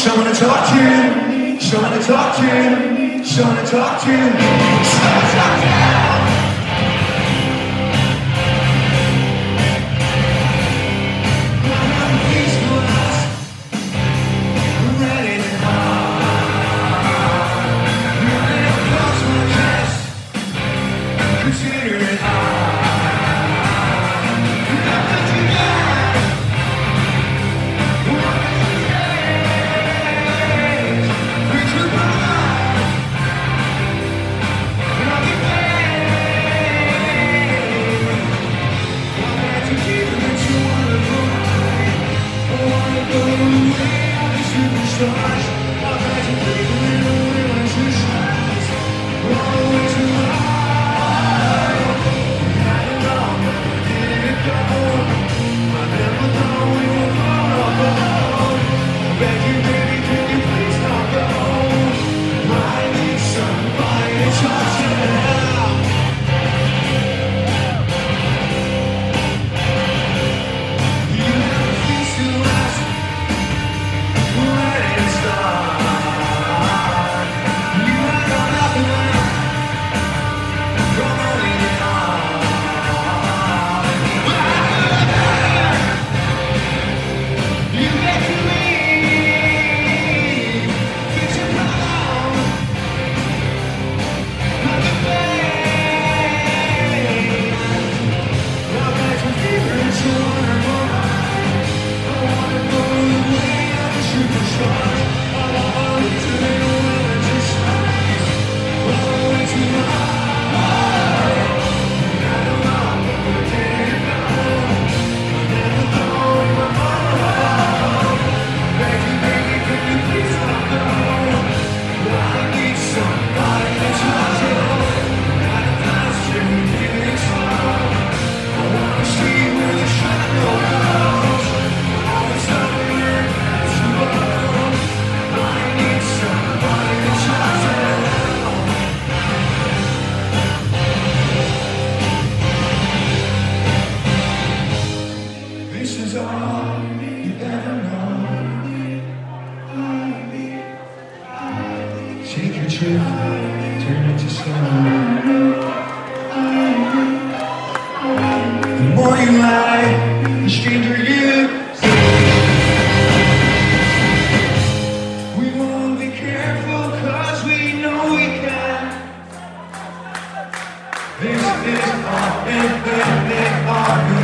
Someone to talk to, someone to talk to, someone to talk to, someone to talk to. Stars, turn it to stone. The more you lie, the stranger you This is our, this, this, is our